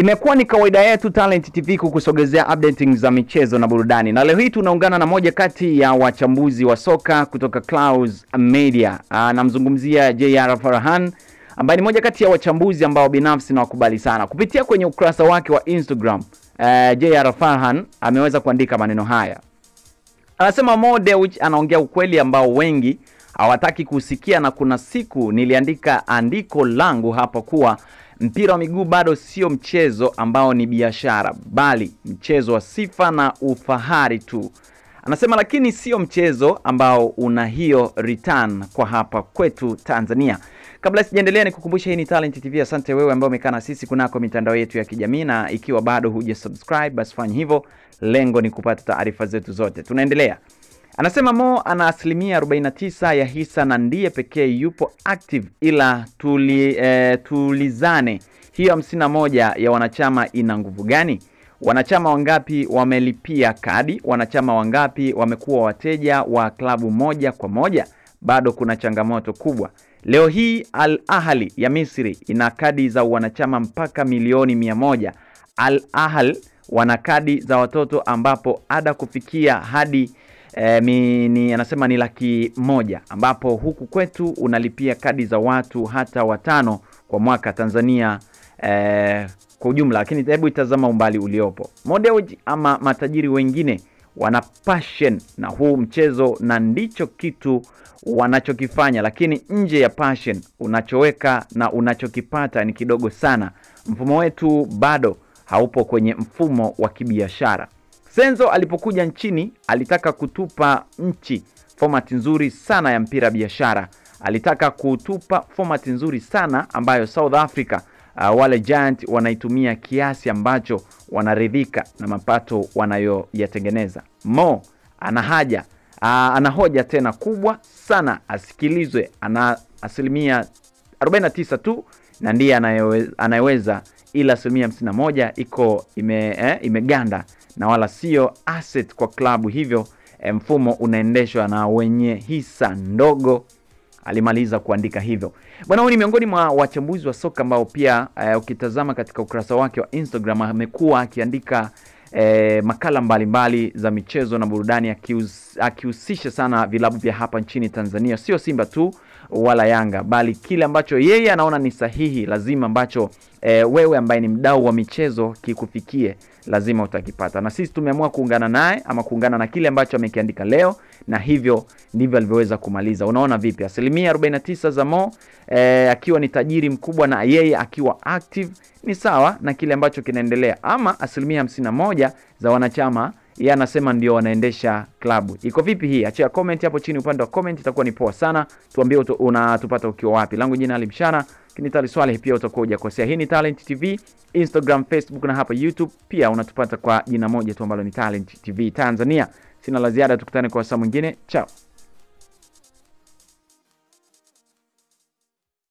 Imekuwa ni kawaida yetu Talent TV kukusogezea updating za michezo na burudani, na leo hii tunaungana na moja kati ya wachambuzi wa soka kutoka Clouds Media. anamzungumzia Namzungumzia JR Farhan ambaye ni moja kati ya wachambuzi ambao binafsi na wakubali sana. Kupitia kwenye ukurasa wake wa Instagram, uh, JR Farhan ameweza kuandika maneno haya. Anasema Mo Dewji anaongea ukweli ambao wengi hawataki kusikia, na kuna siku niliandika andiko langu hapa kuwa mpira wa miguu bado sio mchezo ambao ni biashara, bali mchezo wa sifa na ufahari tu. Anasema lakini sio mchezo ambao una hiyo return kwa hapa kwetu Tanzania. Kabla sijaendelea, nikukumbusha hii ni Talent TV. Asante wewe ambao umekaa na sisi kunako mitandao yetu ya kijamii, na ikiwa bado huja subscribe, basi fanya hivyo. Lengo ni kupata taarifa zetu zote. Tunaendelea. Anasema Mo ana asilimia 49 ya hisa na ndiye pekee yupo active, ila tuli, eh, tulizane hiyo 51 ya wanachama ina nguvu gani? Wanachama wangapi wamelipia kadi? Wanachama wangapi wamekuwa wateja wa klabu moja kwa moja? Bado kuna changamoto kubwa. Leo hii Al Ahli ya Misri ina kadi za wanachama mpaka milioni mia moja. Al Ahli wana kadi za watoto ambapo ada kufikia hadi eh, mi, ni, anasema ni laki moja ambapo huku kwetu unalipia kadi za watu hata watano kwa mwaka Tanzania eh, kwa ujumla. Lakini hebu itazama umbali uliopo. Modewji ama matajiri wengine wana passion na huu mchezo na ndicho kitu wanachokifanya, lakini nje ya passion unachoweka na unachokipata ni kidogo sana. Mfumo wetu bado haupo kwenye mfumo wa kibiashara. Senzo alipokuja nchini alitaka kutupa nchi fomati nzuri sana ya mpira biashara. Alitaka kutupa fomati nzuri sana ambayo South Africa uh, wale Giant wanaitumia kiasi ambacho wanaridhika na mapato wanayoyatengeneza. Mo ana haja uh, ana hoja tena kubwa sana, asikilizwe. Ana asilimia 49 tu na ndiye anayeweza, ila asilimia 51 iko ime, eh, imeganda na wala sio asset kwa klabu, hivyo eh, mfumo unaendeshwa na wenye hisa ndogo. Alimaliza kuandika hivyo. Bwana huyu ni miongoni mwa wachambuzi wa soka ambao pia eh, ukitazama katika ukurasa wake wa Instagram amekuwa akiandika eh, makala mbalimbali mbali za michezo na burudani akihusisha sana vilabu vya hapa nchini Tanzania, sio Simba tu wala Yanga, bali kile ambacho yeye anaona ni sahihi, lazima ambacho e, wewe ambaye ni mdau wa michezo kikufikie, lazima utakipata. Na sisi tumeamua kuungana naye ama kuungana na kile ambacho amekiandika leo, na hivyo ndivyo alivyoweza kumaliza. Unaona vipi? Asilimia 49 za Mo e, akiwa ni tajiri mkubwa na yeye akiwa active ni sawa na kile ambacho kinaendelea, ama asilimia 51 za wanachama yeye anasema ndio wanaendesha klabu. Iko vipi hii? Achia comment hapo chini upande wa comment, itakuwa ni poa sana. Tuambie unatupata ukiwa wapi. Langu jina Ali Mshana, kinitali swali pia utakuwa hujakosea. Hii ni Talent TV, Instagram, Facebook na hapa YouTube pia unatupata kwa jina moja tu ambalo ni Talent TV Tanzania. Sina la ziada, tukutane kwa saa mwingine. Chao.